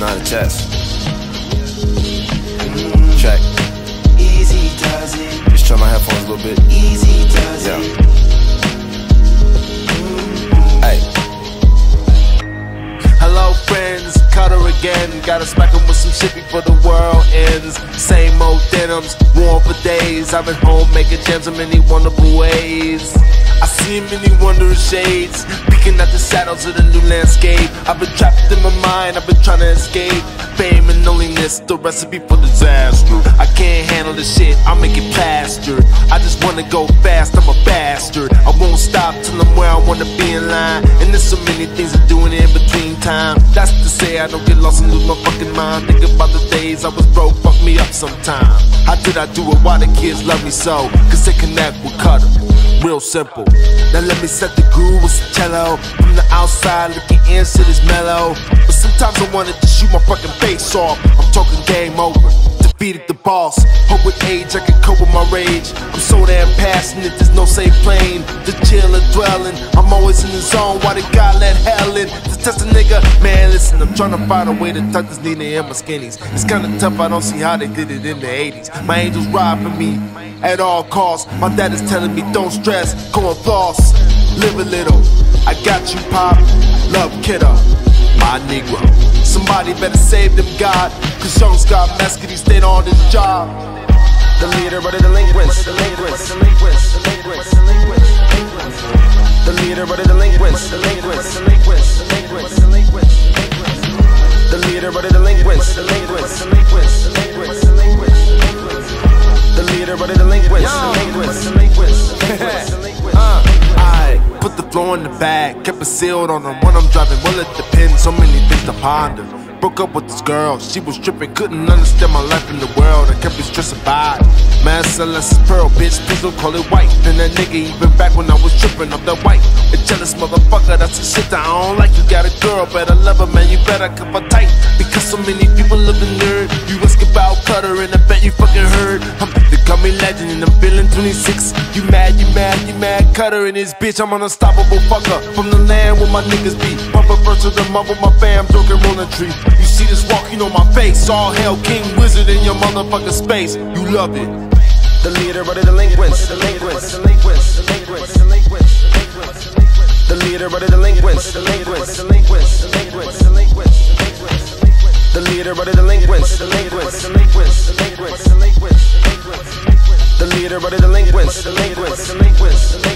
not a test. Check. Easy does it. Just turn my headphones a little bit. Easy does Yeah. it. Hey. Hello, friends, Cudder again. Gotta smack 'em with some shit before the world ends. Same old denims, worn for days. I've been home making gems in many wonderful ways. I see many wondrous shades, peeking at the shadows of the new landscape. I've been trapped in my mind, I've been trying to escape. Fame and loneliness, the recipe for disaster. I can't handle this shit, I'll make it plastered. I just wanna go fast, I'm a bastard. I won't stop till I'm where I wanna be in line. And there's so many things I'm doing in between time. That's to say, I don't get lost and lose my fucking mind. Think about the days I was broke, fuck me up sometime. How did I do it? Why the kids love me so? Cause they connect with Cudder. Real simple. Now let me set the groove with some cello. From the outside, looking in, shit is mellow. But sometimes I wanted to shoot my fucking face off. I'm talking game over. Defeated the boss. Hope with age I can cope with my rage. I'm so damn passionate, there's no safe plane. The chill or dwelling. I'm always in the zone. Why did God let hell in? To test a nigga. Man, listen, I'm trying to find a way to tuck this Nina in my skinnies. It's kinda tough, I don't see how they did it in the 80s. My angels ride for me at all costs. My dad is telling me don't stress, go and floss. Live a little. I got you, Pop. Love kidder. My Negro. Somebody better save them, God. Cause young Scott Mescudi stayed on his job. The leader of the delinquents. Delinquents. Delinquents. Delinquents. Delinquents. The leader of the delinquents. Delinquents. Delinquents. Delinquents. Delinquents. The leader of the delinquents. Delinquents. Delinquents. Delinquents. Delinquents. The leader of the delinquents. Delinquents. Delinquents. Delinquents. Flow in the bag, kept it sealed on them when I'm driving. Well, it depends, so many things to ponder. Broke up with this girl, she was tripping, couldn't understand my life in the world. I kept it stressing by. Man, Celeste is pearl, bitch, please don't call it white. Then that nigga even back when I was tripping off that white. A jealous motherfucker, that's the shit that I don't like. You got a girl, better love her, man, you better keep her tight. Because so many people live in nerd. You ask about Cudder, and call me legend, and I'm feeling 26. You mad, you mad, you mad, Cudder and his bitch. I'm an unstoppable fucker from the land where my niggas be. Pumping first to the mud with my fam, drinking rolling tree. You see this walk, you know my face. All hell, king wizard in your motherfucking space. You love it. The leader of the delinquents. Delinquents. Delinquents. Delinquents. The leader of the. Delinquents. Delinquents. leader of the delinquents. The leader of the delinquents. Delinquents. Delinquents.